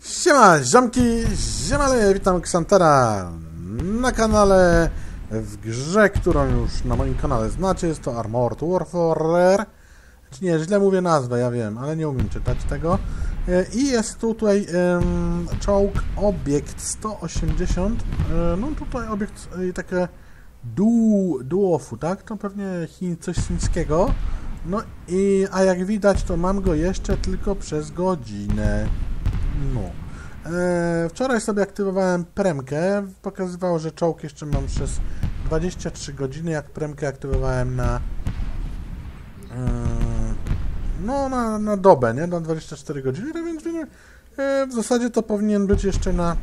Siema, ziomki, ziemale, witam Ksantera na kanale w grze, którą już na moim kanale znacie, jest to Armored Warfare. Znaczy nie, źle mówię nazwę, ja wiem, ale nie umiem czytać tego. E, I jest tutaj um, czołg obiekt 180, e, no tutaj obiekt e, takie du, duofu, tak? To pewnie Chin, coś chińskiego. No i, a jak widać, to mam go jeszcze tylko przez godzinę. No. E, wczoraj sobie aktywowałem premkę. Pokazywało, że czołg jeszcze mam przez 23 godziny, jak premkę aktywowałem na e, no, na, na dobę, nie? Na 24 godziny, tak więc e, w zasadzie to powinien być jeszcze na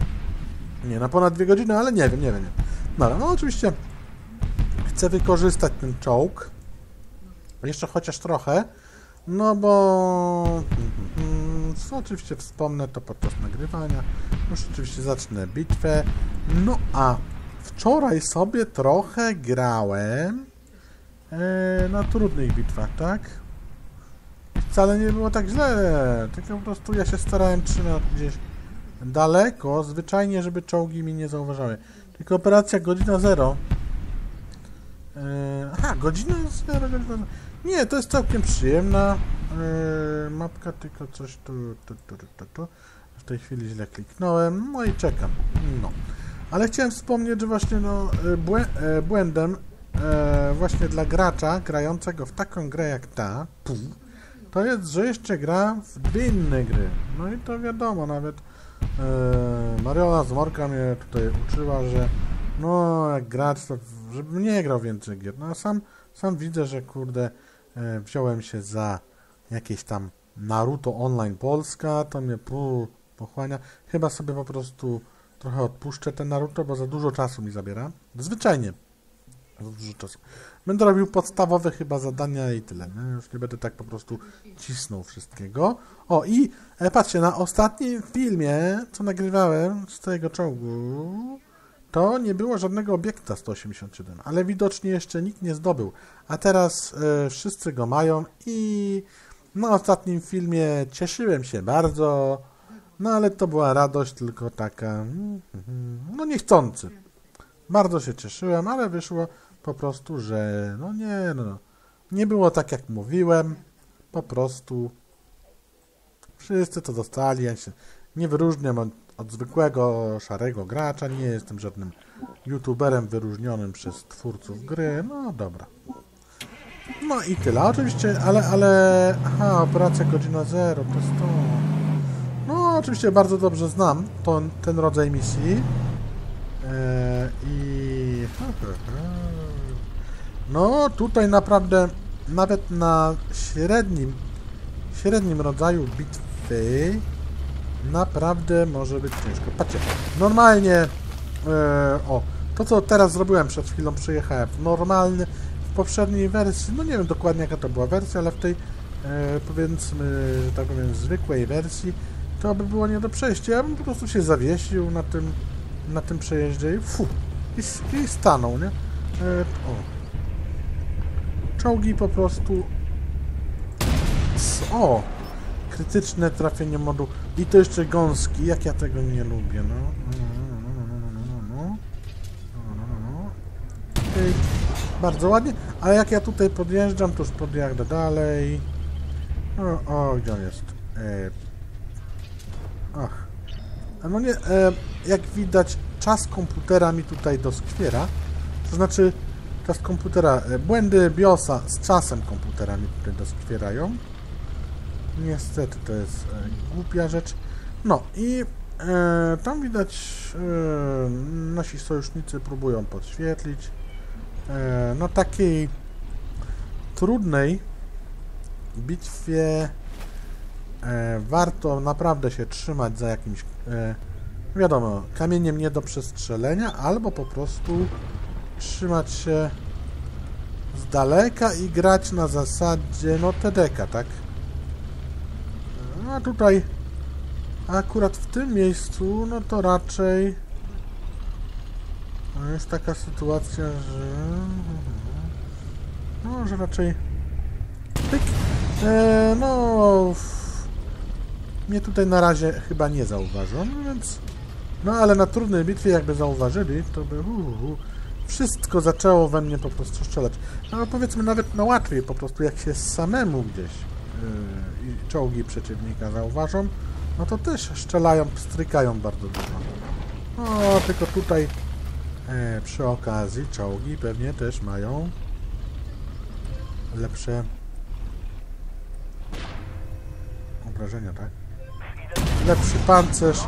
nie, na ponad 2 godziny, ale nie wiem, nie wiem. Nie. No, no oczywiście chcę wykorzystać ten czołg jeszcze chociaż trochę, no bo co oczywiście wspomnę to podczas nagrywania. Już oczywiście zacznę bitwę. No a wczoraj sobie trochę grałem e, na trudnych bitwach, tak? Wcale nie było tak źle, tylko po prostu ja się starałem trzymać gdzieś daleko, zwyczajnie, żeby czołgi mi nie zauważały. Tylko operacja godzina zero. E, aha, godzina zero, godzina zero. Nie, to jest całkiem przyjemna yy, mapka, tylko coś tu, tu, tu, tu, tu. W tej chwili źle kliknąłem, no i czekam. No. Ale chciałem wspomnieć, że właśnie no, e, błę e, błędem e, właśnie dla gracza grającego w taką grę jak ta, to jest, że jeszcze gra w inne gry. No i to wiadomo, nawet e, Mariola Zmorka mnie tutaj uczyła, że no jak grać, to żeby nie grał więcej gier. No a sam, sam widzę, że kurde wziąłem się za jakieś tam Naruto Online Polska, to mnie pochłania. Chyba sobie po prostu trochę odpuszczę ten Naruto, bo za dużo czasu mi zabiera. Zwyczajnie. Za dużo czasu. Będę robił podstawowe chyba zadania i tyle. Nie? Już nie będę tak po prostu cisnął wszystkiego. O i e, patrzcie, na ostatnim filmie, co nagrywałem z tego czołgu, to nie było żadnego obiekta 187, ale widocznie jeszcze nikt nie zdobył. A teraz e, wszyscy go mają i na ostatnim filmie cieszyłem się bardzo, no ale to była radość tylko taka, no niechcący. Bardzo się cieszyłem, ale wyszło po prostu, że no nie, no, nie było tak jak mówiłem, po prostu wszyscy to dostali, ja się nie wyróżniam od od zwykłego szarego gracza. Nie jestem żadnym youtuberem wyróżnionym przez twórców gry. No dobra. No i tyle. Oczywiście, ale, ale... Aha, operacja godzina zero, to jest to. No, oczywiście bardzo dobrze znam to, ten rodzaj misji. Eee, I... No, tutaj naprawdę nawet na średnim średnim rodzaju bitwy naprawdę może być ciężko. Patrzcie, normalnie, e, o, to co teraz zrobiłem przed chwilą, przyjechałem w normalny, w poprzedniej wersji, no nie wiem dokładnie jaka to była wersja, ale w tej, e, powiedzmy, że tak powiem, zwykłej wersji, to by było nie do przejścia. Ja bym po prostu się zawiesił na tym, na tym przejeździe i fu, i, i stanął, nie? E, o. Czołgi po prostu... O! krytyczne trafienie modu. I to jeszcze gąski, jak ja tego nie lubię, no. Okay. Bardzo ładnie, ale jak ja tutaj podjeżdżam, to już podjadę dalej. O, o gdzie on jest? E... Ach. No nie, e, jak widać, czas komputera mi tutaj doskwiera. To znaczy, czas komputera, e, błędy BIOSa z czasem komputera mi tutaj doskwierają. Niestety to jest e, głupia rzecz. No i e, tam widać e, nasi sojusznicy próbują podświetlić. E, na takiej trudnej bitwie e, warto naprawdę się trzymać za jakimś e, wiadomo, kamieniem nie do przestrzelenia, albo po prostu trzymać się z daleka i grać na zasadzie no TDK, tak? A tutaj akurat w tym miejscu, no to raczej jest taka sytuacja, że no, że raczej pyk, e, no mnie tutaj na razie chyba nie zauważą, no więc... No ale na trudnej bitwie jakby zauważyli, to by... Uh, uh, wszystko zaczęło we mnie po prostu strzelać. No powiedzmy nawet na łatwiej po prostu, jak się samemu gdzieś i czołgi przeciwnika zauważą, no to też strzelają, strykają bardzo dużo. No, tylko tutaj e, przy okazji czołgi pewnie też mają lepsze obrażenia, tak? Lepszy pancerz.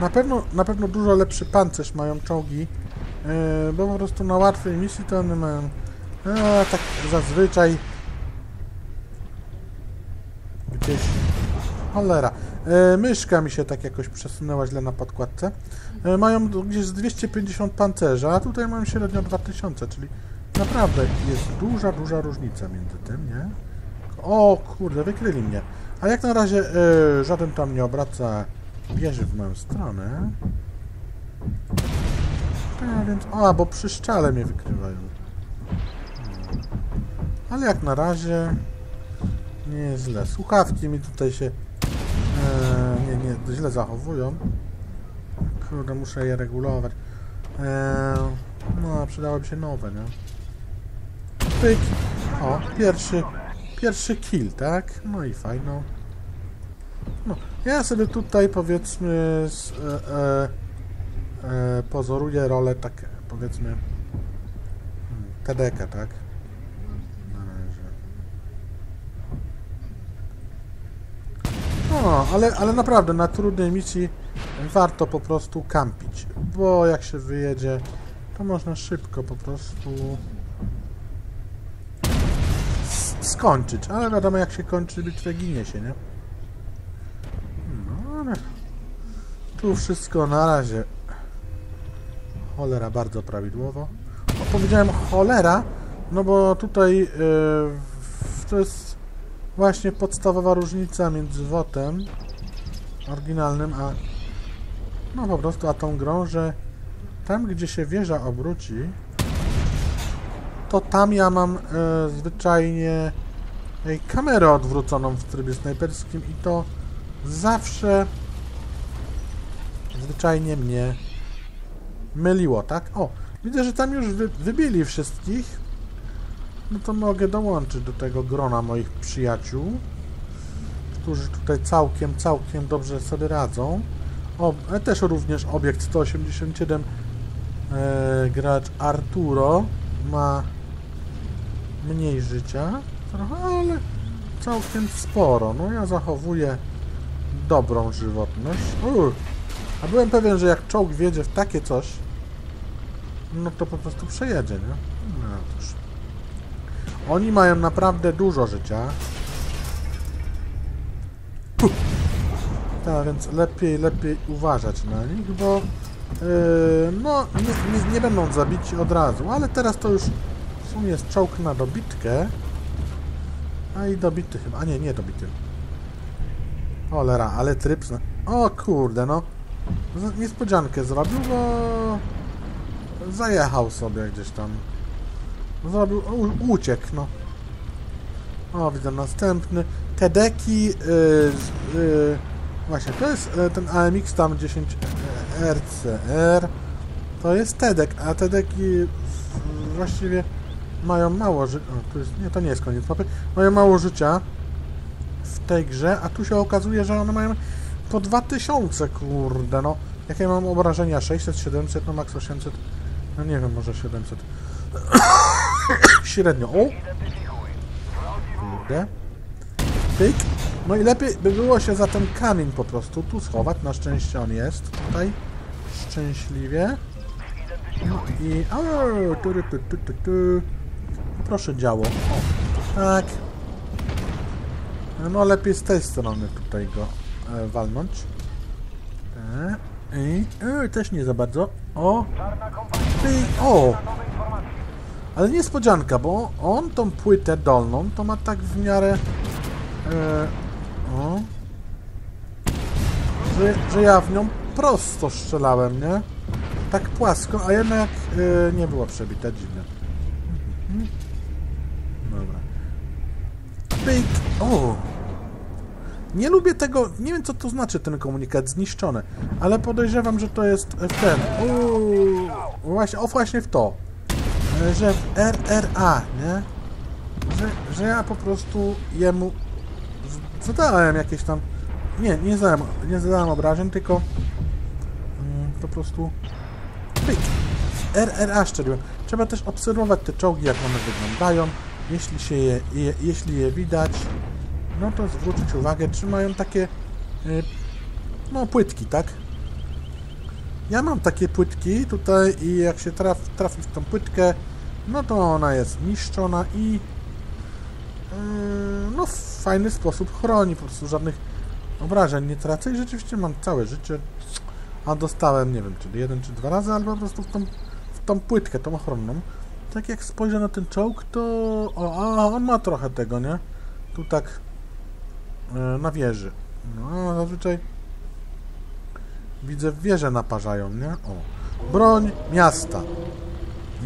Na pewno, na pewno dużo lepszy pancerz mają czołgi, e, bo po prostu na łatwej misji to one mają e, tak zazwyczaj gdzieś cholera. E, myszka mi się tak jakoś przesunęła źle na podkładce. E, mają gdzieś z 250 pancerza, a tutaj mają średnio 2000, czyli naprawdę jest duża, duża różnica między tym, nie? O kurde, wykryli mnie. A jak na razie e, żaden tam nie obraca wieży w moją stronę. A więc, a, bo przy szczale mnie wykrywają. No. Ale jak na razie nie jest źle. Słuchawki mi tutaj się e, nie, nie, źle zachowują. Kurde, muszę je regulować. E, no, przydałyby się nowe, nie? Pyk. O, pierwszy, pierwszy kill, tak? No i fajno. No, ja sobie tutaj powiedzmy z, e, e, e, pozoruję rolę tak powiedzmy hmm, TDK, tak? Na razie. No, ale, ale naprawdę na trudnej misji warto po prostu kampić, bo jak się wyjedzie, to można szybko po prostu skończyć, ale wiadomo jak się kończy bitwę, ginie się, nie? No ale tu wszystko na razie cholera bardzo prawidłowo. O, powiedziałem cholera, no bo tutaj yy, to jest właśnie podstawowa różnica między WOTem oryginalnym, a no po prostu a tą grą, że tam gdzie się wieża obróci, to tam ja mam e, zwyczajnie e, kamerę odwróconą w trybie snajperskim i to zawsze zwyczajnie mnie myliło, tak? O, widzę, że tam już wy, wybili wszystkich. No to mogę dołączyć do tego grona moich przyjaciół, którzy tutaj całkiem, całkiem dobrze sobie radzą. O, e, też również obiekt 187 e, gracz Arturo ma mniej życia, trochę, ale całkiem sporo. No ja zachowuję dobrą żywotność. A byłem pewien, że jak czołg wiedzie w takie coś, no to po prostu przejedzie, nie? No cóż. Oni mają naprawdę dużo życia. Puh. Tak, więc lepiej, lepiej uważać na nich, bo yy, no, nie, nie, nie będą zabici od razu, ale teraz to już w sumie jest czołg na dobitkę. A i dobity chyba, a nie, nie dobity. Cholera, ale tryb... O kurde, no. Niespodziankę zrobił, bo... Zajechał sobie gdzieś tam. Zrobił... Uciekł, no. O, widzę następny. Tedeki... Yy, yy, Właśnie, to jest e, ten AMX tam 10 RCR. To jest TEDek, a TEDeki właściwie mają mało życia. Nie, to nie jest koniec mapy. Mają mało życia w tej grze, a tu się okazuje, że one mają po 2000, kurde, no. Jakie mam obrażenia? 600, 700, no max 800. No nie wiem, może 700. Średnio. O! Kurde. Pyk. No i lepiej by było się za ten kamień po prostu tu schować. Na szczęście on jest tutaj. Szczęśliwie. No i... Tu, tu, tu, tu, tu. Proszę działo. O, tak. No lepiej z tej strony tutaj go e, walnąć. E, I e, też nie za bardzo. O! I, o! Ale niespodzianka, bo on tą płytę dolną to ma tak w miarę... E, o. Że, że ja w nią prosto strzelałem, nie? Tak płasko, a jednak yy, nie było przebite, dziwne. Dobra. Pyk! O! Nie lubię tego, nie wiem co to znaczy ten komunikat, zniszczone, ale podejrzewam, że to jest w ten, uuu, właśnie, o właśnie w to, e, że w RRA, nie? Że, że ja po prostu jemu zadałem jakieś tam, nie, nie zadałem, nie zadałem obrażeń, tylko mm, po prostu pyk, RRA szczeliłem. Trzeba też obserwować te czołgi, jak one wyglądają, jeśli się je, je jeśli je widać, no to zwrócić uwagę, czy mają takie y, no płytki, tak? Ja mam takie płytki tutaj i jak się traf, trafi w tą płytkę, no to ona jest niszczona i yy, no w fajny sposób chroni, po prostu żadnych obrażeń nie tracę i rzeczywiście mam całe życie, a dostałem, nie wiem, czy jeden, czy dwa razy, albo po prostu w tą, w tą płytkę, tą ochronną. Tak jak spojrzę na ten czołg, to... O, a on ma trochę tego, nie? Tu tak e, na wieży. No, zazwyczaj widzę wieże naparzają, nie? O. Broń miasta.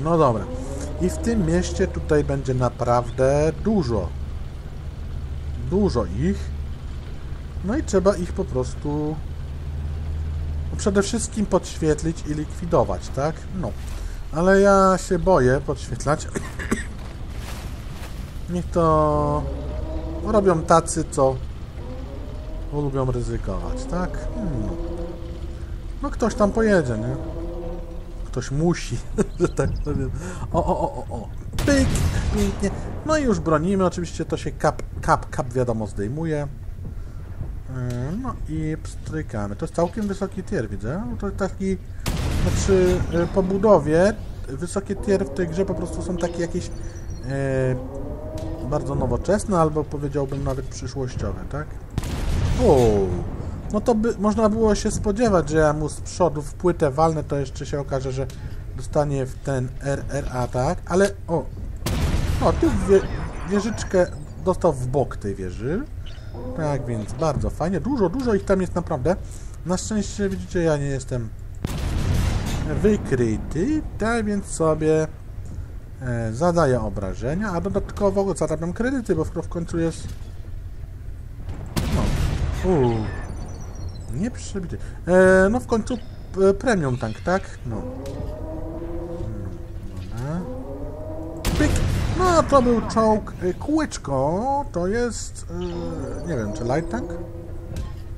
No dobra. I w tym mieście tutaj będzie naprawdę dużo. Dużo ich. No i trzeba ich po prostu przede wszystkim podświetlić i likwidować, tak? No. Ale ja się boję podświetlać. Niech to robią tacy, co lubią ryzykować, tak? No. no ktoś tam pojedzie, nie? Ktoś musi, że tak powiem. O, o, o, o, o. Pyk, pięknie. No i już bronimy. Oczywiście to się kap, kap, kap wiadomo zdejmuje. Yy, No i pstrykamy. To jest całkiem wysoki tier, widzę. No To taki, znaczy yy, po budowie wysokie tier w tej grze po prostu są takie jakieś yy, bardzo nowoczesne, albo powiedziałbym nawet przyszłościowe, tak? O, no to by można było się spodziewać, że ja mu z przodu w płytę walnę, to jeszcze się okaże, że dostanie w ten RRA, tak? Ale o, no tu wie, wieżyczkę dostał w bok tej wieży. Tak więc bardzo fajnie. Dużo, dużo ich tam jest naprawdę. Na szczęście widzicie, ja nie jestem wykryty, tak więc sobie e, zadaję obrażenia, a dodatkowo zarabiam kredyty, bo w końcu jest no, uuu, nie przebity. E, no w końcu e, premium tank, tak? No. Mm. Pyk. No to był czołg e, kółeczko, to jest e, nie wiem, czy light tank?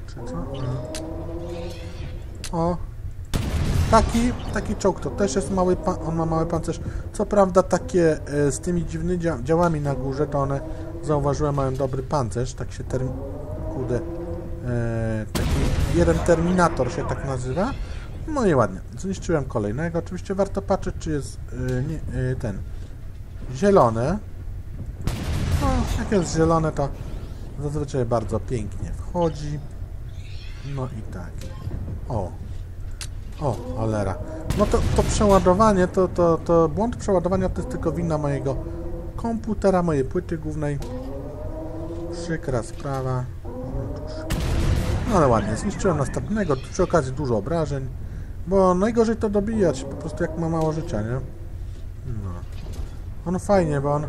Czy co? O. Taki, taki czołg to też jest mały, on ma mały pancerz. Co prawda takie e, z tymi dziwnymi dzia- działami na górze, to one zauważyłem mają dobry pancerz, tak się term... Kurde. E, jeden terminator się tak nazywa. No i ładnie. Zniszczyłem kolejnego. Oczywiście warto patrzeć, czy jest e, nie, e, ten zielone. No, jak jest zielone, to zazwyczaj bardzo pięknie wchodzi. No i tak. O. O, cholera. No to, to przeładowanie, to, to, to błąd przeładowania to jest tylko wina mojego komputera, mojej płyty głównej. Przykra sprawa. No. No ale ładnie, zniszczyłem następnego, przy okazji dużo obrażeń, bo najgorzej to dobijać, po prostu jak ma mało życia, nie? No. On fajnie, bo on e,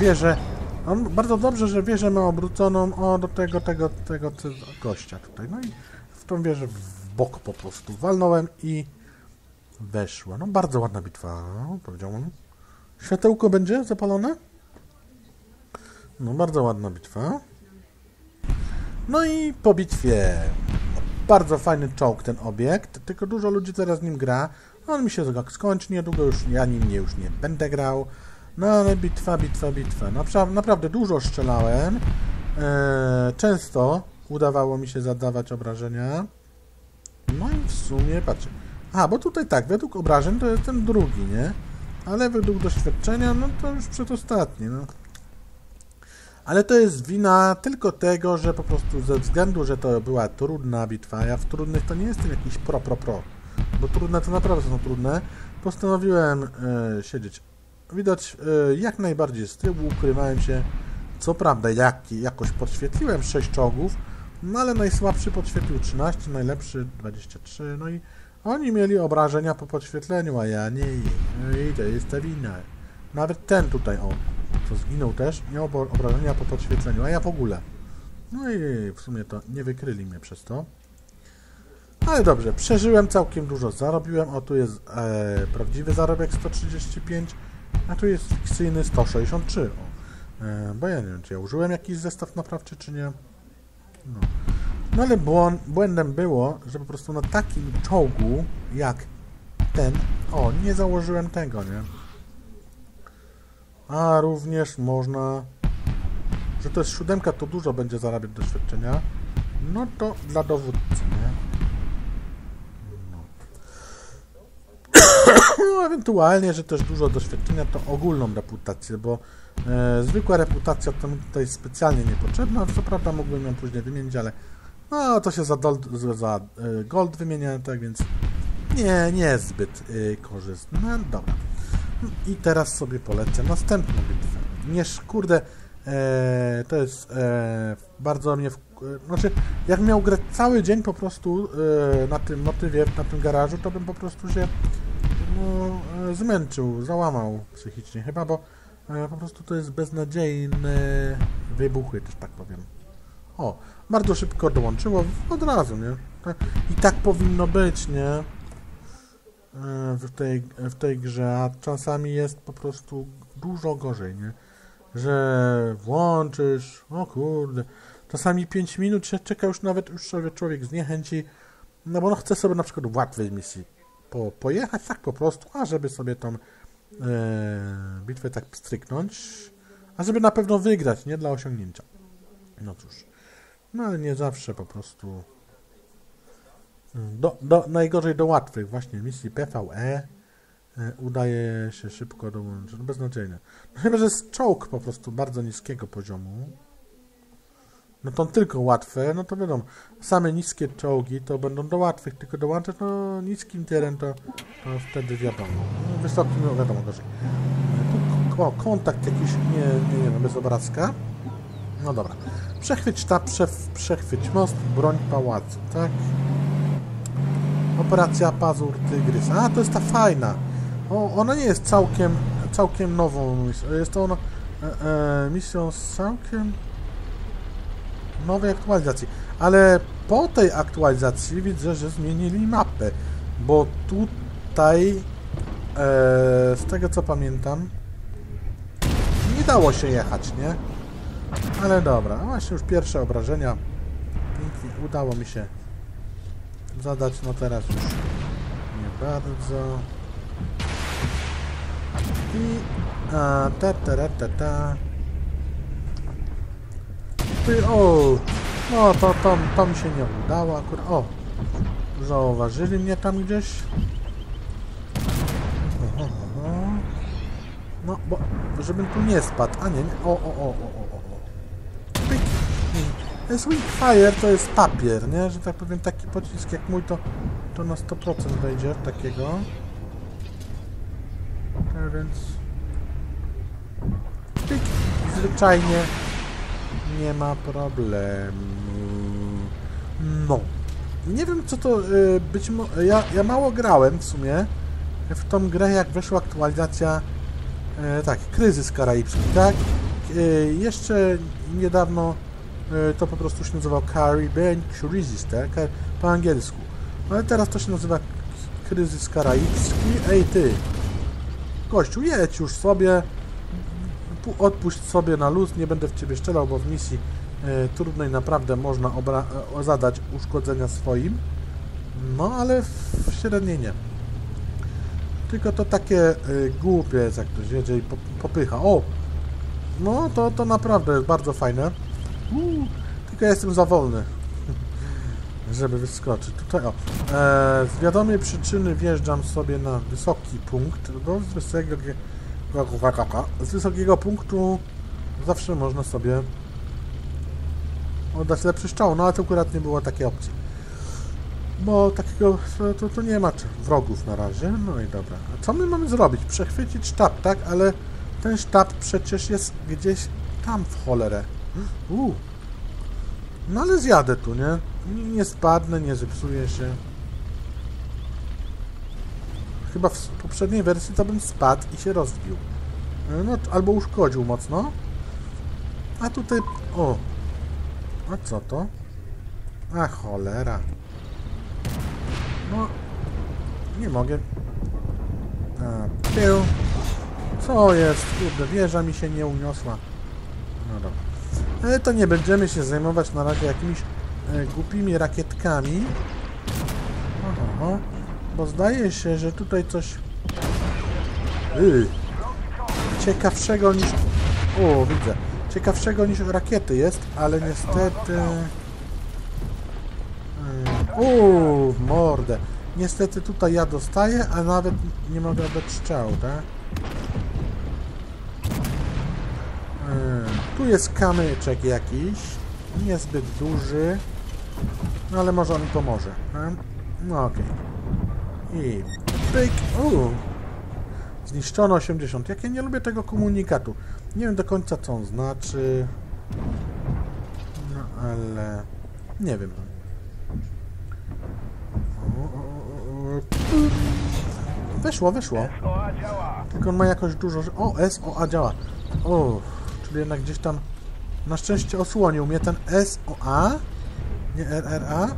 wie, że on bardzo dobrze, że wie, że ma obróconą o do tego, tego, tego, tego gościa tutaj. No i w tą wieżę w bok po prostu walnąłem i weszła. No bardzo ładna bitwa, powiedziałbym. Światełko będzie zapalone? No bardzo ładna bitwa. No i po bitwie. Bardzo fajny czołg ten obiekt, tylko dużo ludzi teraz nim gra. On mi się skończy, niedługo już ja nim nie, już nie będę grał. No ale bitwa, bitwa, bitwa. Napra- naprawdę dużo strzelałem. Eee, często udawało mi się zadawać obrażenia. No i w sumie, patrzcie. A, bo tutaj tak, według obrażeń to jest ten drugi, nie? Ale według doświadczenia, no to już przedostatni, no. Ale to jest wina tylko tego, że po prostu ze względu, że to była trudna bitwa, ja w trudnych to nie jestem jakiś pro, pro, pro. Bo trudne to naprawdę są trudne. Postanowiłem e, siedzieć. Widać e, jak najbardziej z tyłu, ukrywałem się. Co prawda jak, jakoś podświetliłem 6 czołgów, no ale najsłabszy podświetlił 13, najlepszy 23, no i oni mieli obrażenia po podświetleniu, a ja nie. No i to jest ta wina. Nawet ten tutaj, o, co zginął też, miał obrażenia po podświetleniu, a ja w ogóle. No i w sumie to nie wykryli mnie przez to. Ale dobrze, przeżyłem całkiem dużo, zarobiłem. O, tu jest e, prawdziwy zarobek 135, a tu jest fikcyjny 163. O. E, bo ja nie wiem, czy ja użyłem jakiś zestaw naprawczy, czy nie. No, no ale błąd, błędem było, że po prostu na takim czołgu jak ten, o, nie założyłem tego, nie? A również można, że to jest siódemka, to dużo będzie zarabiać doświadczenia. No to dla dowódcy, nie? No, ewentualnie, że też dużo doświadczenia to ogólną reputację, bo e, zwykła reputacja to mi tutaj specjalnie niepotrzebna. Co prawda mógłbym ją później wymienić, ale no, to się za, za e, gold wymienia, tak więc nie, nie jest zbyt e, korzystne. No dobra. I teraz sobie polecę następną bitwę. Nie, kurde, e, to jest e, bardzo mnie... W, e, znaczy, jak miał grać cały dzień po prostu e, na tym motywie, na tym garażu, to bym po prostu się no, e, zmęczył, załamał psychicznie chyba, bo po prostu to jest beznadziejne wybuchy, też tak powiem. O, bardzo szybko dołączyło, od razu, nie? I tak powinno być, nie? W tej, w tej grze, a czasami jest po prostu dużo gorzej, nie? Że włączysz, o kurde, czasami 5 minut się czeka już nawet, już człowiek zniechęci, no bo no chce sobie na przykład w łatwej misji po, pojechać tak po prostu, a żeby sobie tą e, bitwę tak stryknąć, a żeby na pewno wygrać, nie dla osiągnięcia. No cóż, no ale nie zawsze po prostu do, do, najgorzej do łatwych właśnie misji PvE e, udaje się szybko dołączyć. No beznadziejne. No chyba, że jest czołg po prostu bardzo niskiego poziomu. No to tylko łatwe, no to wiadomo, same niskie czołgi to będą do łatwych, tylko dołączać, no niskim teren to, to wtedy wiadomo. No, wysokim, no wiadomo gorzej. Kontakt jakiś, nie, nie, nie, bez obrazka. No dobra. Przechwyć sztab, przechwyć most, broń pałacu, tak? Operacja Pazur Tygrys. A, to jest ta fajna. O, ona nie jest całkiem, całkiem nową misją. Jest to ona e, e, misją z całkiem nowej aktualizacji. Ale po tej aktualizacji widzę, że zmienili mapę, bo tutaj e, z tego co pamiętam nie dało się jechać, nie? Ale dobra, właśnie już pierwsze obrażenia. Pięknie, udało mi się zadać, no teraz już nie bardzo. I a, ta, ta, ta, ta, ta. Ty, o, no to, to mi się nie udało akurat. O, zauważyli mnie tam gdzieś. No, bo żebym tu nie spadł. A nie, nie. O, o, o, o. Swing Fire to jest papier, nie? Że tak powiem, taki pocisk jak mój to, to na 100% wejdzie takiego. Tak więc... Pyk. Zwyczajnie nie ma problemu. No. Nie wiem co to y, być może... Ja, ja mało grałem w sumie w tą grę jak weszła aktualizacja e, tak, kryzys karaibski, tak? E, jeszcze niedawno to po prostu się nazywał Caribbean Crisis, tak? Po angielsku. Ale teraz to się nazywa kryzys karaibski. Ej ty! Kościół, jedź już sobie, odpuść sobie na luz, nie będę w ciebie strzelał, bo w misji e, trudnej naprawdę można zadać uszkodzenia swoim. No, ale w średniej nie. Tylko to takie y, głupie jak ktoś jedzie i po, popycha. O! No, to, to naprawdę jest bardzo fajne. Tylko jestem za wolny, żeby wyskoczyć. Tutaj, o. E, z wiadomej przyczyny wjeżdżam sobie na wysoki punkt, bo z wysokiego, z wysokiego punktu zawsze można sobie oddać lepszy strzał, no ale to akurat nie było takiej opcji. Bo takiego, to, to nie ma wrogów na razie. No i dobra. A co my mamy zrobić? Przechwycić sztab, tak? Ale ten sztab przecież jest gdzieś tam w cholerę. Uh. No ale zjadę tu, nie? Nie spadnę, nie zepsuję się. Chyba w poprzedniej wersji to bym spadł i się rozbił. No, albo uszkodził mocno. A tutaj... O! A co to? A cholera. No. Nie mogę. A, tył. Co jest? Kurde, wieża mi się nie uniosła. No dobra. Ale to nie będziemy się zajmować na razie jakimiś e, głupimi rakietkami. Oho. Bo zdaje się, że tutaj coś... Yy. Ciekawszego niż... O, widzę. Ciekawszego niż rakiety jest, ale niestety... Uuu, w mordę. Niestety tutaj ja dostaję, a nawet nie mogę dać strzału, tak? Tu jest kamyczek jakiś, niezbyt duży, no ale może on pomoże. No okej. I pyk. Uuu. Zniszczono 80. Jak ja nie lubię tego komunikatu. Nie wiem do końca co on znaczy. No ale... Nie wiem. Weszło, weszło. Tylko on ma jakoś dużo... O, SOA działa. O, czyli jednak gdzieś tam... Na szczęście osłonił mnie ten SOA. Nie RRA.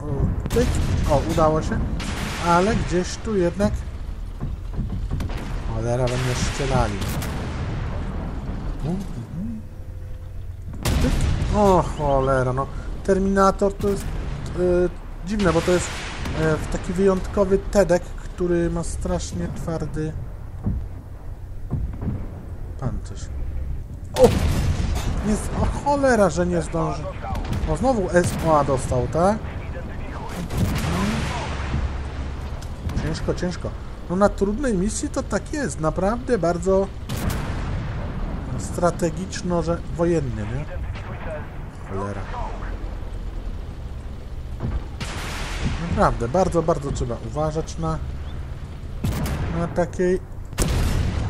O, pyk. O, udało się. Ale gdzieś tu jednak... Cholera, mnie strzelali. Pyk. O, cholera, no. Terminator to jest e, dziwne, bo to jest w taki wyjątkowy TEDek, który ma strasznie twardy pancerz. O! Nie, o cholera, że nie zdąży. No znowu SOA dostał, tak? Ciężko, ciężko. No na trudnej misji to tak jest. Naprawdę bardzo strategiczno, że wojennie, nie? Cholera. Naprawdę, bardzo, bardzo trzeba uważać na na takiej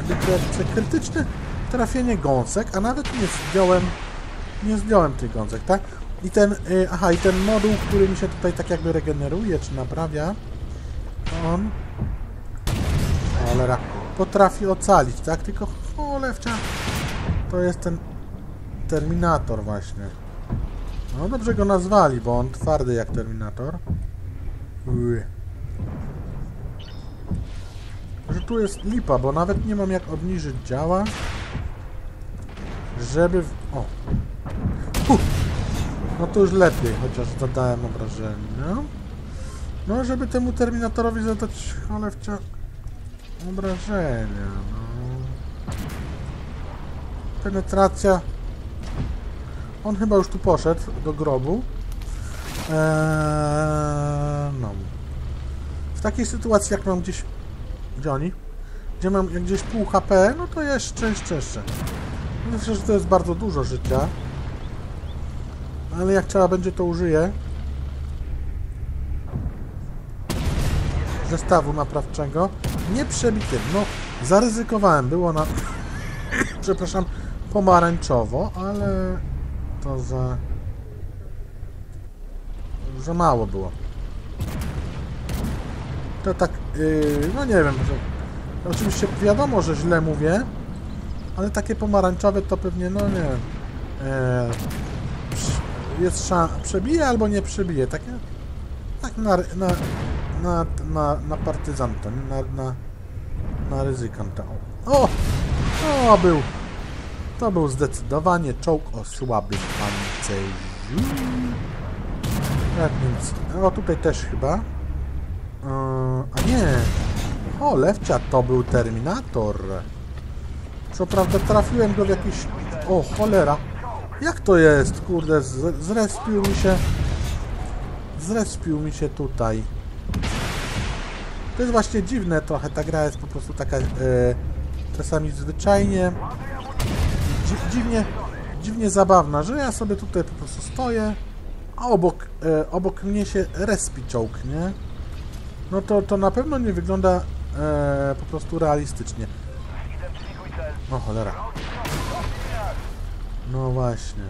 wykładce krytyczne trafienie gąsek, a nawet nie zdjąłem nie zdjąłem tych gąsek, tak? I ten, y, aha, i ten moduł, który mi się tutaj tak jakby regeneruje, czy naprawia, on cholera, potrafi ocalić, tak? Tylko cholewcia to jest ten Terminator właśnie. No dobrze go nazwali, bo on twardy jak Terminator. Ui. Tu jest lipa, bo nawet nie mam jak obniżyć działa. Żeby... W... O! Huh. No to już lepiej, chociaż zadałem obrażenia. No, żeby temu Terminatorowi zadać cholewcia obrażenia, no. Penetracja on chyba już tu poszedł do grobu. Eee, no. W takiej sytuacji, jak mam gdzieś... Gdzie oni? Gdzie mam jak gdzieś pół HP, no to jeszcze, jeszcze, jeszcze. Myślę, że to jest bardzo dużo życia. Ale jak trzeba będzie, to użyję. Zestawu naprawczego. Nie przebitym. No, zaryzykowałem. Było na... Przepraszam, pomarańczowo, ale to za... za mało było. To tak, yy, no nie wiem. Oczywiście wiadomo, że źle mówię, ale takie pomarańczowe to pewnie, no nie wiem, przy- jest przebije albo nie przebije, takie, tak na, na, na, na, na partyzanta, na, na, na ryzykanta. O! O, był! To był zdecydowanie czołg o słabym pancerzu. Tak więc, o tutaj też chyba. A nie, o lewcia to był Terminator. Co prawda trafiłem go w jakiś... O cholera. Jak to jest? Kurde, zrespił mi się... Zrespił mi się tutaj. To jest właśnie dziwne trochę, ta gra jest po prostu taka... E, czasami zwyczajnie... Dzi dziwnie, dziwnie zabawna, że ja sobie tutaj po prostu stoję, a obok, e, obok mnie się respi czołg, nie? No to, to na pewno nie wygląda e, po prostu realistycznie. O cholera. No właśnie.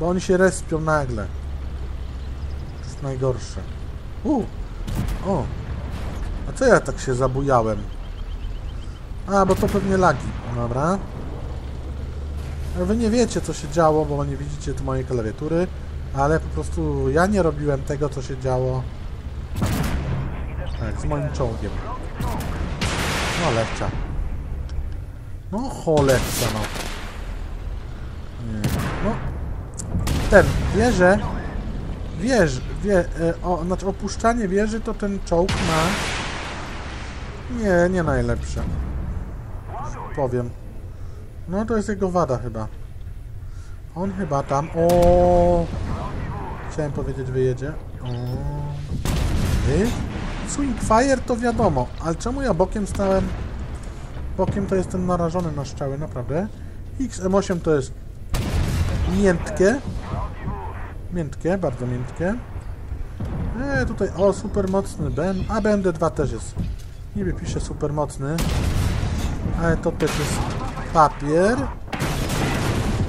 Bo oni się respią nagle. To jest najgorsze. U! O! A co ja tak się zabujałem? A, bo to pewnie lagi. Dobra. Wy nie wiecie, co się działo, bo nie widzicie tu mojej klawiatury, ale po prostu ja nie robiłem tego, co się działo tak, z moim czołgiem. No, lepcia. No, cholerca, no. No. Ten, wieże, wież, wie, e, o, znaczy opuszczanie wieży to ten czołg ma... Nie, nie najlepsze. Powiem. No to jest jego wada chyba. On chyba tam... O, Chciałem powiedzieć wyjedzie. O. Wy? Swing Fire to wiadomo, ale czemu ja bokiem stałem? Bokiem to jestem narażony na strzały, naprawdę. XM8 to jest miętkie. Miętkie, bardzo miętkie. E, tutaj, o, super mocny Ben. A BMD2 też jest. Niby pisze super mocny. Ale to też jest papier.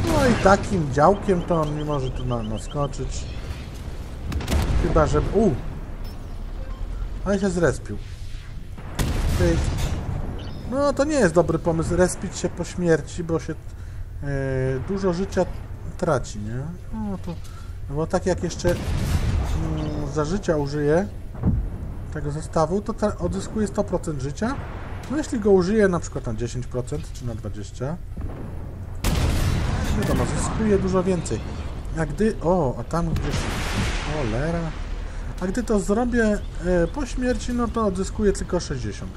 No i takim działkiem to on nie może tu na, naskoczyć. Chyba, że... U! Ale się zrespił. No to nie jest dobry pomysł respić się po śmierci, bo się e, dużo życia traci, nie? No to... No bo tak jak jeszcze mm, za życia użyję tego zestawu, to ta, odzyskuje 100% życia. No jeśli go użyję na przykład na 10% czy na 20%, wiadomo, zyskuje dużo więcej. A gdy... O, a tam gdzieś... Cholera. A gdy to zrobię e, po śmierci, no to odzyskuję tylko 60.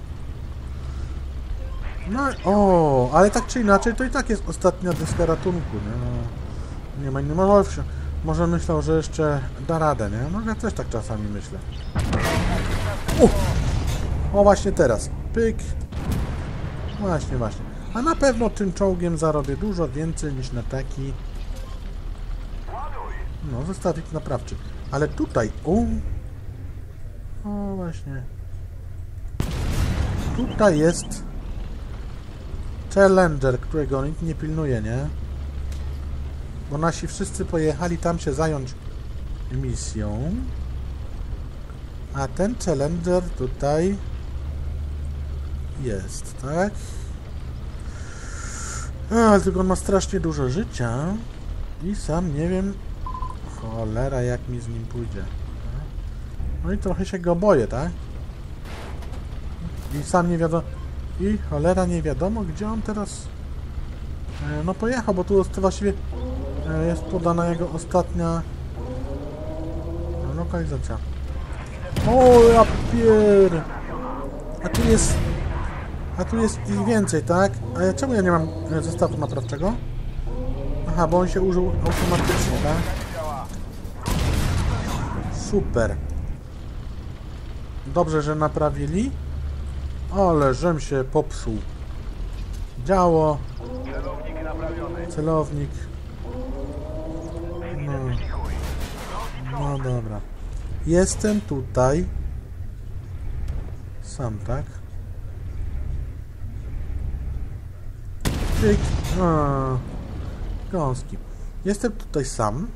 No, o, ale tak czy inaczej, to i tak jest ostatnia deska ratunku, nie? No, nie ma możliwości. Może myślał, że jeszcze da radę, nie? No ja też tak czasami myślę. U! O, właśnie teraz. Pyk. Właśnie, właśnie. A na pewno tym czołgiem zarobię dużo więcej niż na taki... No, zestawik naprawczy. Ale tutaj... U! O, właśnie. Tutaj jest... Challenger, którego nikt nie pilnuje, nie? Bo nasi wszyscy pojechali tam się zająć misją. A ten Challenger tutaj jest, tak? A, tylko on ma strasznie dużo życia i sam nie wiem cholera jak mi z nim pójdzie. No i trochę się go boję, tak? I sam nie wiadomo... I cholera nie wiadomo, gdzie on teraz... E, no pojechał, bo tu jest właściwie e, jest podana jego ostatnia lokalizacja. O, ja pier... A tu jest... A tu jest ich więcej, tak? A ja, czemu ja nie mam e, zestawu naprawczego? Aha, bo on się użył automatycznie, tak? Super. Dobrze, że naprawili. Ale żem się popsuł. Działo, Celownik naprawiony. celownik. No, no dobra. Jestem tutaj. Sam, tak? Gąski. Jestem tutaj sam.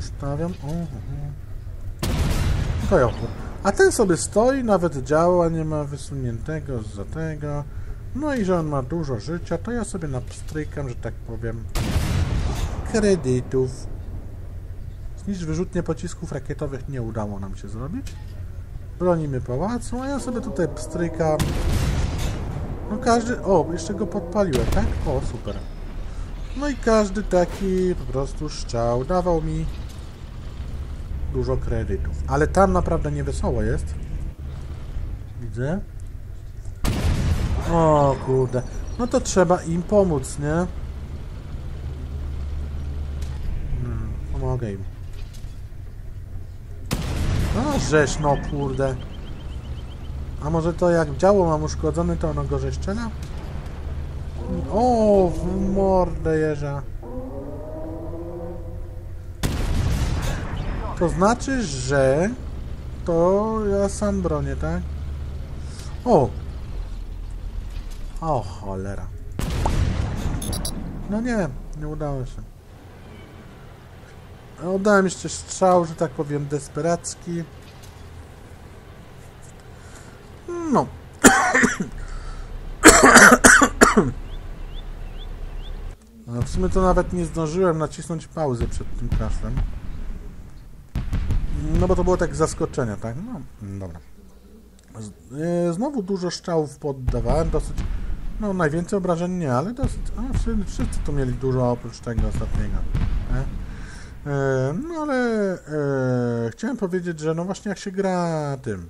Ustawiam. To ja. A ten sobie stoi, nawet działa, nie ma wysuniętego za tego. No i że on ma dużo życia, to ja sobie napstrykam, że tak powiem, kredytów. Zniszcz wyrzutnie pocisków rakietowych nie udało nam się zrobić. Bronimy pałacu, a ja sobie tutaj pstrykam. No każdy... O, jeszcze go podpaliłem, tak? O, super. No i każdy taki po prostu szczał dawał mi dużo kredytów. Ale tam naprawdę niewesoło jest. Widzę. O kurde. No to trzeba im pomóc, nie? Hmm, pomogę im. No żeś, no kurde. A może to jak działo mam uszkodzone, to ono gorzej strzela? O, w mordę jeża. To znaczy, że to ja sam bronię, tak? O! O, cholera. No nie, nie udało się. Oddałem jeszcze strzał, że tak powiem, desperacki. No. No, w sumie to nawet nie zdążyłem nacisnąć pauzy przed tym kaszlem. No bo to było tak z zaskoczenia, tak? No, dobra. E, znowu dużo strzałów poddawałem, dosyć... No, najwięcej obrażeń nie, ale dosyć... A, wszyscy, tu mieli dużo oprócz tego ostatniego. Nie? E, no ale e, chciałem powiedzieć, że no właśnie jak się gra tym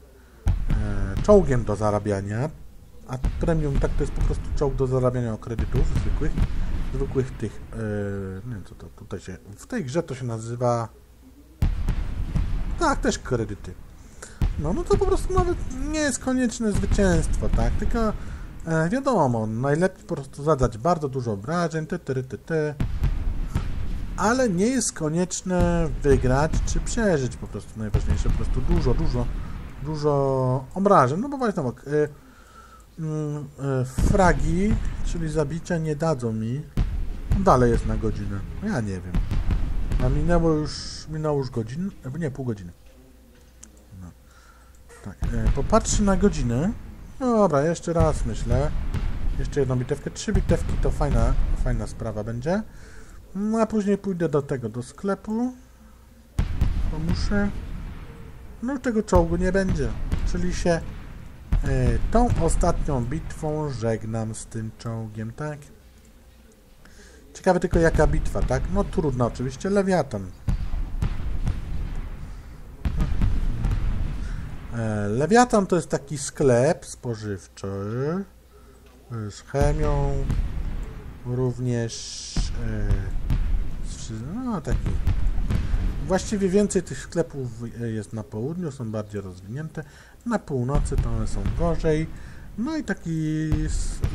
e, czołgiem do zarabiania, a premium tak to jest po prostu czołg do zarabiania kredytów zwykłych, zwykłych tych, e, nie wiem co to tutaj się, w tej grze to się nazywa, tak, też kredyty. No, no to po prostu nawet nie jest konieczne zwycięstwo, tak, tylko e, wiadomo, najlepiej po prostu zadać bardzo dużo obrażeń, ty, ty, ty, ty, ale nie jest konieczne wygrać czy przeżyć po prostu najważniejsze, po prostu dużo, dużo, dużo obrażeń, no bo właśnie tak, y, y, y, fragi, czyli zabicia nie dadzą mi, dalej jest na godzinę, ja nie wiem, a minęło już, minęło już godzin, nie, pół godziny. No. Tak, y, popatrzę na godzinę, no dobra, jeszcze raz myślę, jeszcze jedną bitewkę, trzy bitewki to fajna, fajna sprawa będzie. No a później pójdę do tego, do sklepu. Bo muszę... No tego czołgu nie będzie. Czyli się e, tą ostatnią bitwą żegnam z tym czołgiem, tak? Ciekawe tylko jaka bitwa, tak? No trudno oczywiście, Lewiatan. E, Lewiatan to jest taki sklep spożywczy e, z chemią, również e, z, no taki właściwie więcej tych sklepów jest na południu, są bardziej rozwinięte na północy to one są gorzej no i taki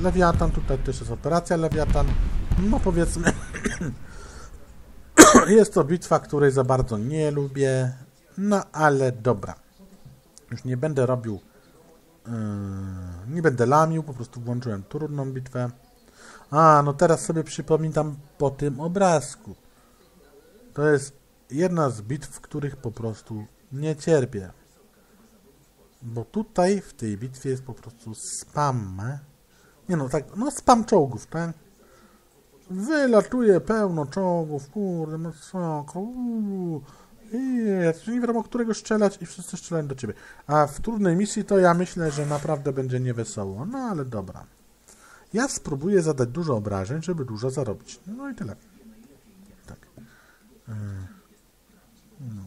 Lewiatan, tutaj też jest operacja Lewiatan no powiedzmy jest to bitwa, której za bardzo nie lubię no ale dobra już nie będę robił yy, nie będę lamił, po prostu włączyłem trudną bitwę a, no teraz sobie przypominam po tym obrazku. To jest jedna z bitw, których po prostu nie cierpię. Bo tutaj w tej bitwie jest po prostu spam. Nie no, tak, no spam czołgów, tak? Wylatuje pełno czołgów, kurde, masakra, uuu. Jest, nie wiadomo, którego strzelać i wszyscy strzelają do ciebie. A w trudnej misji to ja myślę, że naprawdę będzie niewesoło. No ale dobra. Ja spróbuję zadać dużo obrażeń, żeby dużo zarobić. No i tyle. Tak. Yy, No.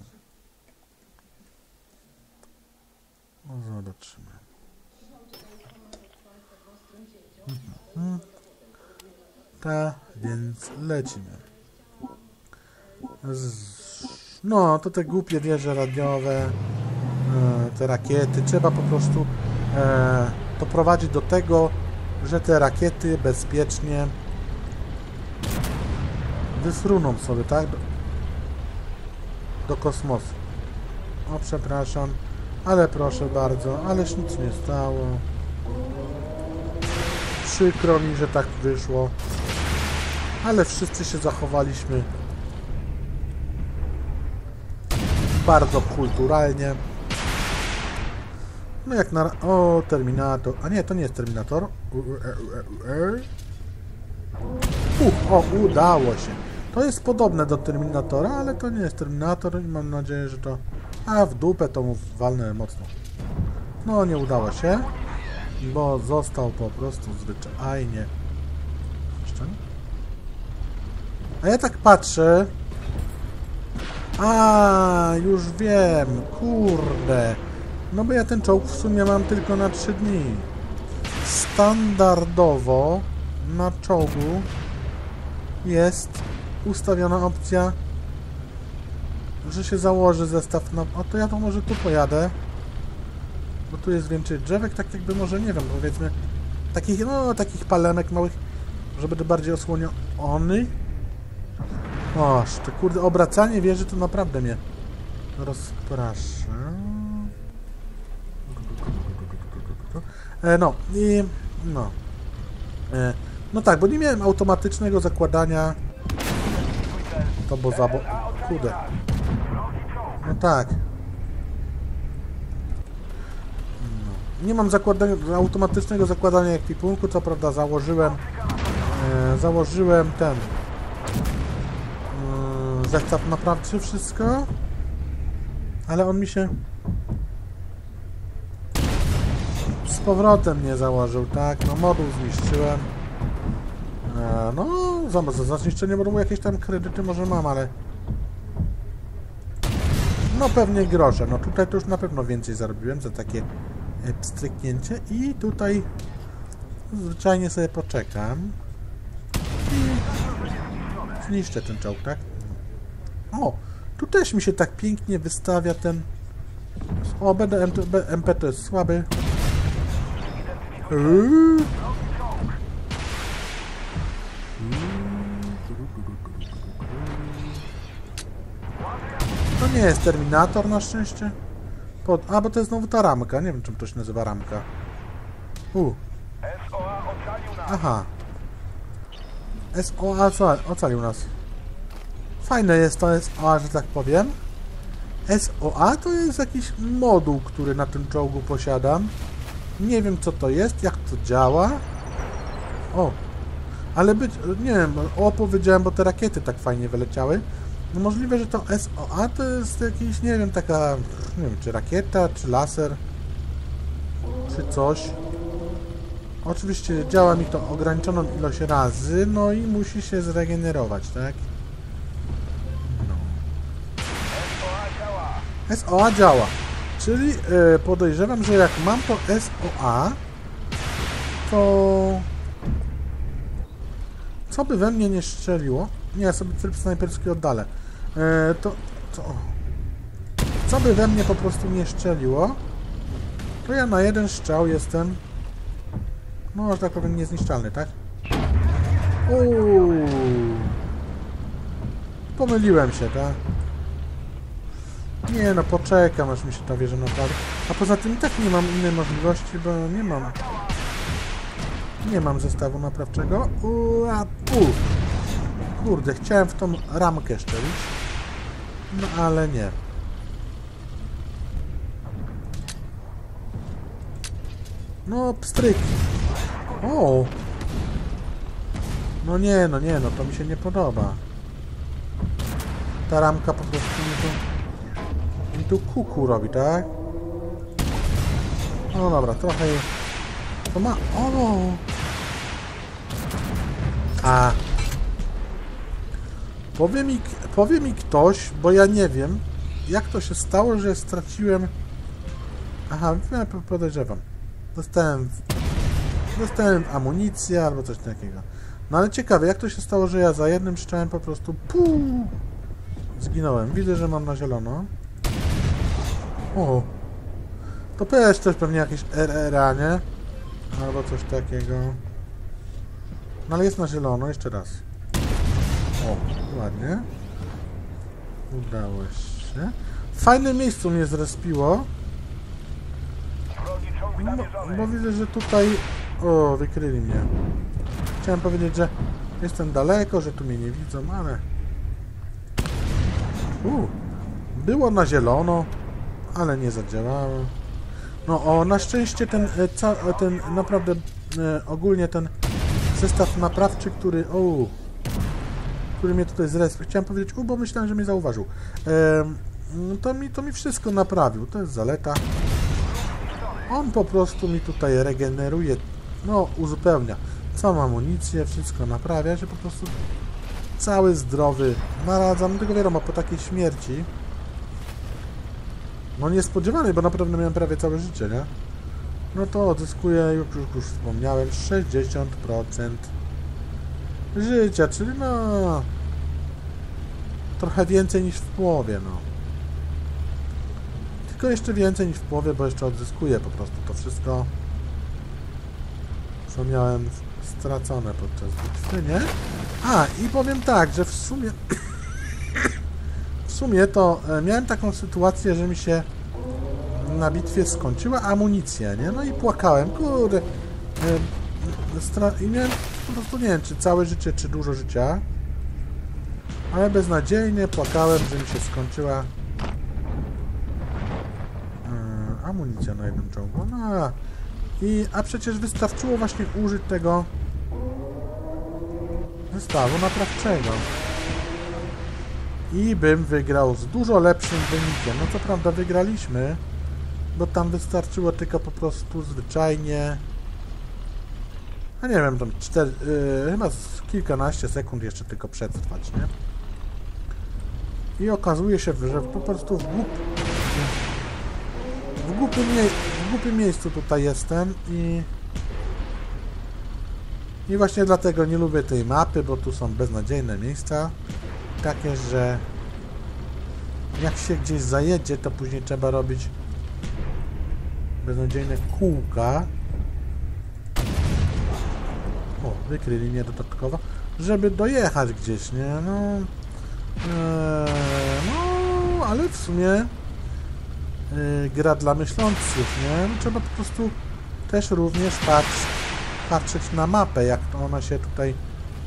No zobaczymy. Mhm. Ta, więc lecimy. Z... No, to te głupie wieże radiowe, e, te rakiety, trzeba po prostu e, doprowadzić do tego, że te rakiety bezpiecznie wysruną sobie, tak? Do, do kosmosu. O, przepraszam, ale proszę bardzo, ależ nic nie stało. Przykro mi, że tak wyszło. Ale wszyscy się zachowaliśmy bardzo kulturalnie. No jak na... O, Terminator. A nie, to nie jest Terminator. U- u- e- e- e. Uch, o, udało się. To jest podobne do Terminatora, ale to nie jest Terminator i mam nadzieję, że to... A, w dupę to mu walnę mocno. No, nie udało się, bo został po prostu zwyczajnie... Jeszcze? A ja tak patrzę... A, już wiem, kurde. No bo ja ten czołg w sumie mam tylko na 3 dni. Standardowo na czołgu jest ustawiona opcja, że się założy zestaw na... O, to ja to może tu pojadę. Bo tu jest więcej drzewek, tak jakby może, nie wiem, powiedzmy, takich, no, takich palenek małych, żeby to bardziej osłoniony. Oż, to kurde, obracanie wieży to naprawdę mnie rozprasza. E, no i no. E, no tak, bo nie miałem automatycznego zakładania. To bo za bo... No tak. No. Nie mam zakładania, automatycznego zakładania ekwipunku, co prawda założyłem e, założyłem ten zestaw naprawczy, wszystko. Ale on mi się z powrotem nie założył, tak? No moduł zniszczyłem. E, no, za, za zniszczenie modułu jakieś tam kredyty może mam, ale... No pewnie grosze. No tutaj to już na pewno więcej zarobiłem za takie e, pstryknięcie i tutaj zwyczajnie sobie poczekam i zniszczę ten czołg, tak? O, tu też mi się tak pięknie wystawia ten... O, będę MP, to jest słaby. Yy. To nie jest Terminator na szczęście. Pod... A, bo to jest znowu ta ramka. Nie wiem, czym to się nazywa ramka. U, SOA ocalił nas. aha. SOA oca- ocalił nas. Fajne jest to SOA, że tak powiem. SOA to jest jakiś moduł, który na tym czołgu posiadam. Nie wiem co to jest, jak to działa. O, ale być, nie wiem, o powiedziałem, bo te rakiety tak fajnie wyleciały. No możliwe, że to SOA to jest jakiś, nie wiem, taka, nie wiem, czy rakieta, czy laser, czy coś. Oczywiście działa mi to ograniczoną ilość razy, no i musi się zregenerować, tak? No. SOA działa. Czyli e, podejrzewam, że jak mam to SOA, to... Co by we mnie nie strzeliło? Nie, ja sobie tryb snajperski oddalę. E, to... to... Co by we mnie po prostu nie strzeliło, to ja na jeden strzał jestem... No, że tak powiem, niezniszczalny, tak? Uuu. Pomyliłem się, tak? Nie no, poczekam aż mi się ta wieża naprawi. A poza tym tak nie mam innej możliwości, bo nie mam... Nie mam zestawu naprawczego. Ua. Kurde, chciałem w tą ramkę szczelić. No ale nie. No, pstryk. O! No nie, no nie, no to mi się nie podoba. Ta ramka po prostu mi tu... I tu kuku robi, tak? No dobra, trochę... To ma... O! no. A! Powie mi, powie mi ktoś, bo ja nie wiem, jak to się stało, że straciłem... Aha, podejrzewam. Dostałem... Dostałem amunicję albo coś takiego. No ale ciekawe, jak to się stało, że ja za jednym strzałem po prostu... Puu, zginąłem. Widzę, że mam na zielono. O! To też też pewnie jakieś RRA, nie? Albo coś takiego. No ale jest na zielono, jeszcze raz. O, ładnie. Udało się. W fajnym miejscu mnie zrespiło. Namierzony. bo widzę, że tutaj... O, wykryli mnie. Chciałem powiedzieć, że jestem daleko, że tu mnie nie widzą, ale... U, było na zielono, ale nie zadziałało. No o, na szczęście ten, e, ten naprawdę e, ogólnie ten zestaw naprawczy, który... O, który mnie tutaj zrespił. Chciałem powiedzieć, u, bo myślałem, że mnie zauważył. To, mi, to mi wszystko naprawił. To jest zaleta. On po prostu mi tutaj regeneruje, no uzupełnia całą amunicję, wszystko naprawia, że po prostu cały zdrowy naradzam, tylko wiadomo, po takiej śmierci no niespodziewanej, bo naprawdę miałem prawie całe życie, nie? No to odzyskuję, już, już, już wspomniałem, 60% życia, czyli no trochę więcej niż w połowie, no. Tylko jeszcze więcej niż w połowie, bo jeszcze odzyskuję po prostu to wszystko, co miałem stracone podczas bitwy, nie? A, i powiem tak, że w sumie w sumie to e, miałem taką sytuację, że mi się na bitwie skończyła amunicja, nie? No i płakałem, kurde. e, I miałem prostu, nie wiem, czy całe życie, czy dużo życia. Ale beznadziejnie płakałem, że mi się skończyła e, amunicja na jednym czołgu. No, i, a przecież wystarczyło właśnie użyć tego zestawu naprawczego. i bym wygrał z dużo lepszym wynikiem. No co prawda wygraliśmy, bo tam wystarczyło tylko po prostu zwyczajnie a nie wiem, tam cztery, yy, chyba kilkanaście sekund jeszcze tylko przetrwać, nie? I okazuje się, że po prostu w, głup... w, głupim, mie... w głupim miejscu tutaj jestem i... I właśnie dlatego nie lubię tej mapy, bo tu są beznadziejne miejsca. Takie, że jak się gdzieś zajedzie, to później trzeba robić beznadziejne kółka. O, wykryli mnie dodatkowo, żeby dojechać gdzieś, nie? No, eee, no ale w sumie e, gra dla myślących, nie? No, trzeba po prostu też również patrz, patrzeć na mapę, jak ona się tutaj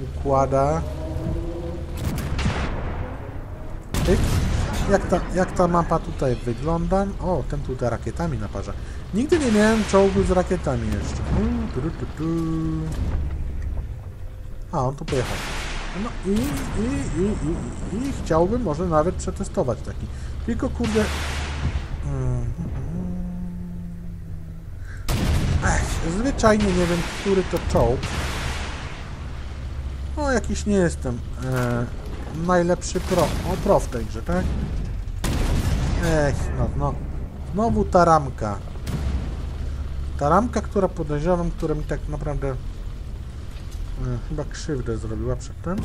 układa. Tyk. Jak ta, jak ta mapa tutaj wygląda? O, ten tutaj rakietami naparza. Nigdy nie miałem czołgu z rakietami jeszcze. Tu, tu, tu. A, on tu pojechał. No i, i, i, i, i chciałbym może nawet przetestować taki. Tylko kurde... Mm, Ech, zwyczajnie nie wiem, który to czołg. No, jakiś nie jestem e, najlepszy pro, o, pro w tej grze, tak? Ech, no, no. Znowu ta ramka. Ta ramka, która podejrzewam, która mi tak naprawdę chyba krzywdę zrobiła przedtem.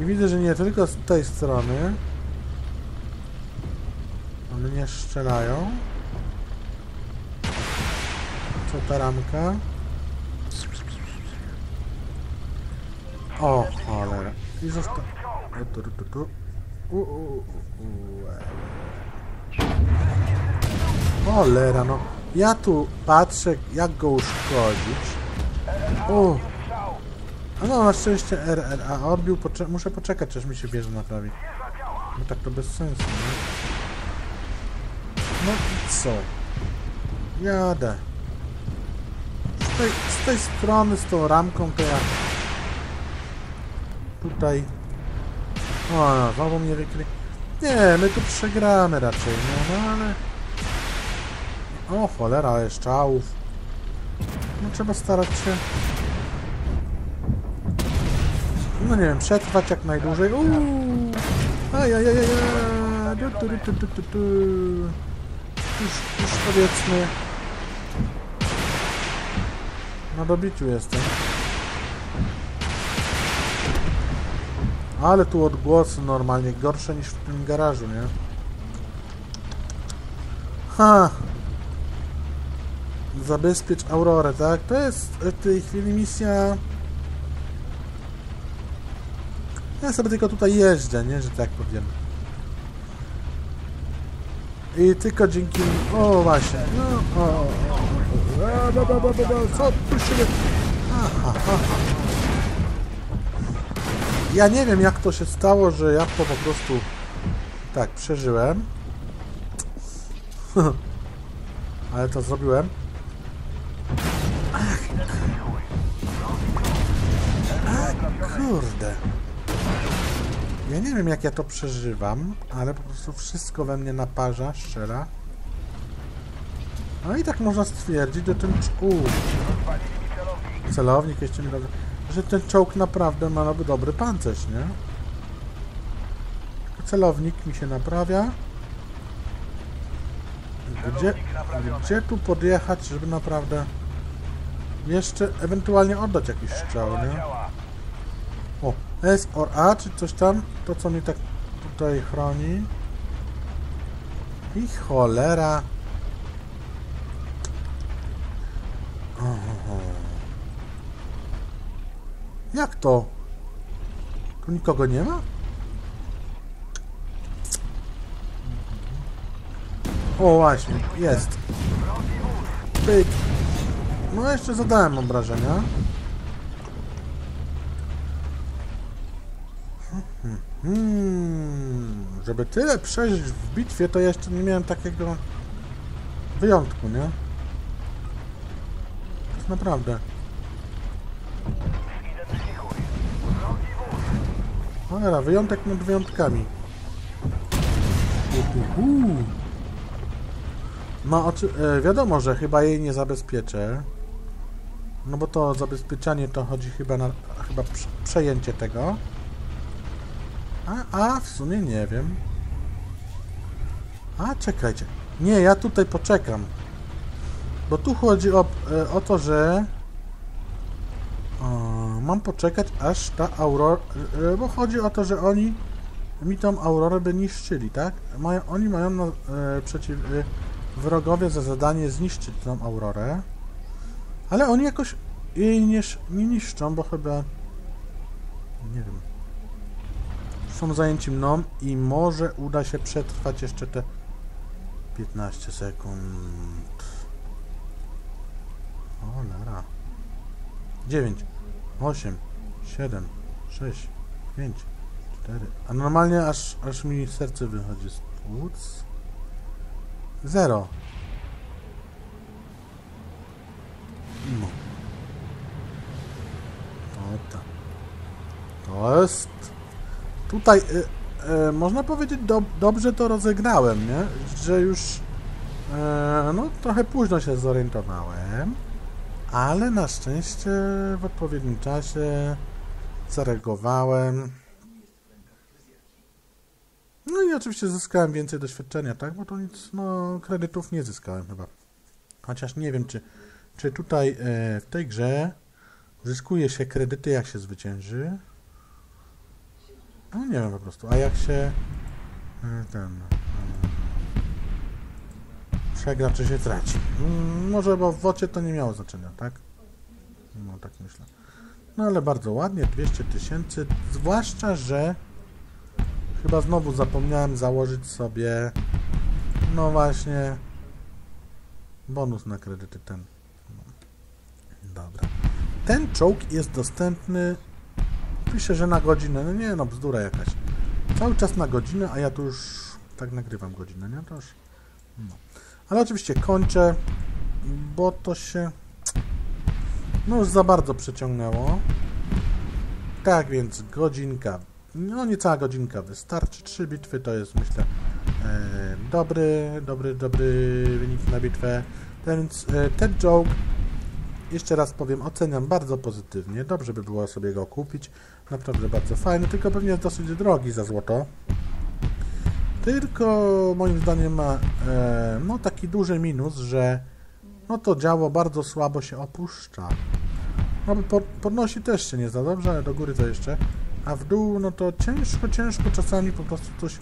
I widzę, że nie tylko z tej strony. One nie strzelają. Co ta ramka? O, cholera. I zosta... o, tu, tu, tu, tu. U, u, u, u, e. Cholera, no. Ja tu patrzę, jak go uszkodzić. O, no, na szczęście RRA odbił, pocze muszę poczekać, aż mi się wieża naprawi. Bo tak to bez sensu, nie? No i co? Jadę. Z tej, z tej strony, z tą ramką, to ja... Tutaj... O, no, mnie wykry... Nie, my tu przegramy raczej, no, no ale... O, cholera, ale szczałów. No trzeba starać się... No nie wiem, przetrwać jak najdłużej. Uuu! Już, już powiedzmy... Na dobiciu jestem. Ale tu odgłosy normalnie gorsze niż w tym garażu, nie? Ha! Zabezpiecz Aurorę, tak? To jest w tej chwili misja... Ja sobie tylko tutaj jeżdżę, nie? Że tak powiem. I tylko dzięki... O, właśnie. No, o, Co tu się... Aha, aha. Ja nie wiem, jak to się stało, że ja to po prostu tak przeżyłem. Ale to zrobiłem. Kurde. Ja nie wiem, jak ja to przeżywam, ale po prostu wszystko we mnie naparza, strzela. No i tak można stwierdzić, że ten czołg, celownik. jeszcze mi dobrze, że ten czołg naprawdę ma dobry pancerz, nie? Celownik mi się naprawia. Gdzie, gdzie tu podjechać, żeby naprawdę jeszcze ewentualnie oddać jakiś strzał, nie? S or A, czy coś tam? To, co mi tak tutaj chroni. I cholera. Jak to? Tu nikogo nie ma? O, właśnie, jest. Pyk. No, jeszcze zadałem obrażenia. Hmm, żeby tyle przeżyć w bitwie, to jeszcze nie miałem takiego wyjątku, nie? To naprawdę. Cholera, wyjątek nad wyjątkami. Uhuhu. No, oczy, e, wiadomo, że chyba jej nie zabezpieczę. No bo to zabezpieczanie to chodzi chyba na chyba prze, przejęcie tego. A, a w sumie nie wiem. A czekajcie. Nie, ja tutaj poczekam. Bo tu chodzi o, e, o to, że o, mam poczekać aż ta aurora, e, bo chodzi o to, że oni mi tą aurorę by niszczyli, tak? Mają, oni mają na, e, przeciw wrogowie za zadanie zniszczyć tą aurorę, ale oni jakoś jej nie, nie niszczą, bo chyba nie wiem są zajęci mną i może uda się przetrwać jeszcze te 15 sekund. Cholera. 9, 8, 7, 6, 5, 4. A normalnie aż, aż mi serce wychodzi z płuc. 0. No. O tak. To jest... Tutaj y, y, można powiedzieć do, dobrze to rozegrałem, nie? Że już e, no trochę późno się zorientowałem, ale na szczęście w odpowiednim czasie zareagowałem. No i oczywiście zyskałem więcej doświadczenia, tak? Bo to nic, no kredytów nie zyskałem chyba. Chociaż nie wiem, czy, czy tutaj e, w tej grze zyskuje się kredyty, jak się zwycięży. No nie wiem po prostu. A jak się e, ten e, przegra, czy się traci? Mm, Może, bo w wocie to nie miało znaczenia, tak? No tak myślę. No ale bardzo ładnie, 200 tysięcy. Zwłaszcza, że chyba znowu zapomniałem założyć sobie no właśnie bonus na kredyty ten. No. Dobra. Ten czołg jest dostępny Pisze, że na godzinę. No nie no, bzdura jakaś. Cały czas na godzinę, a ja tu już tak nagrywam godzinę, nie? To już... No. Ale oczywiście kończę, bo to się... No już za bardzo przeciągnęło. Tak więc godzinka, no niecała godzinka wystarczy. Trzy bitwy to jest myślę e, dobry, dobry, dobry wynik na bitwę. Więc e, ten joke jeszcze raz powiem, oceniam bardzo pozytywnie. Dobrze by było sobie go kupić. Naprawdę bardzo fajny, tylko pewnie jest dosyć drogi za złoto. Tylko moim zdaniem ma e, no taki duży minus, że no to działo bardzo słabo się opuszcza. No bo po, podnosi też się nie za dobrze, ale do góry to jeszcze. A w dół, no to ciężko, ciężko czasami po prostu coś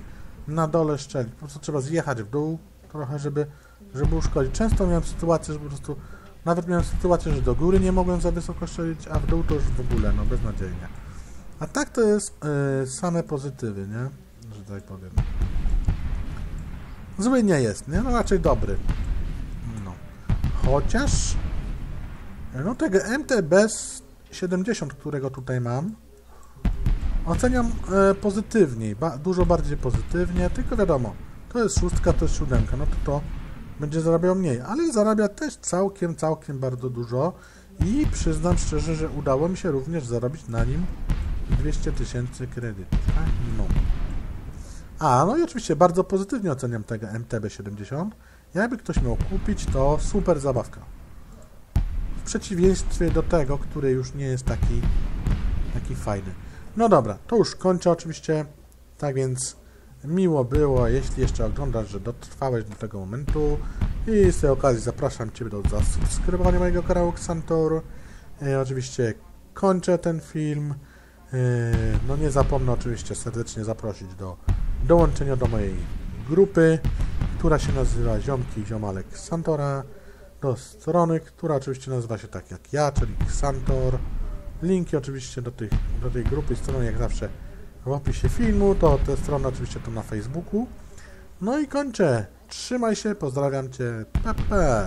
na dole szczelić. Po prostu trzeba zjechać w dół trochę, żeby, żeby uszkodzić. Często miałem sytuację, że po prostu nawet miałem sytuację, że do góry nie mogłem za wysoko strzelić, a w dół to już w ogóle, no beznadziejnie. A tak to jest y, same pozytywy, nie? Że tak powiem. Zły nie jest, nie? No raczej dobry. No. Chociaż no tego MTB 70, którego tutaj mam, oceniam e, pozytywniej, ba, dużo bardziej pozytywnie, tylko wiadomo, to jest szóstka, to jest siódemka, no to to będzie zarabiał mniej, ale zarabia też całkiem, całkiem bardzo dużo i przyznam szczerze, że udało mi się również zarobić na nim 200 tysięcy kredytów, tak? No. A, no i oczywiście bardzo pozytywnie oceniam tego MTB70. Jakby ktoś miał kupić, to super zabawka. W przeciwieństwie do tego, który już nie jest taki, taki fajny. No dobra, to już kończę oczywiście. Tak więc miło było, jeśli jeszcze oglądasz, że dotrwałeś do tego momentu. I z tej okazji zapraszam Ciebie do zasubskrybowania mojego kanału Xantor. E, oczywiście kończę ten film. E, no nie zapomnę oczywiście serdecznie zaprosić do dołączenia do mojej grupy, która się nazywa Ziomki Ziomalek Santora, do strony, która oczywiście nazywa się tak jak ja, czyli Xantor. Linki oczywiście do, tych, do tej grupy i strony jak zawsze w opisie filmu, to te strony oczywiście to na Facebooku. No i kończę. Trzymaj się, pozdrawiam Cię. Pa, pa.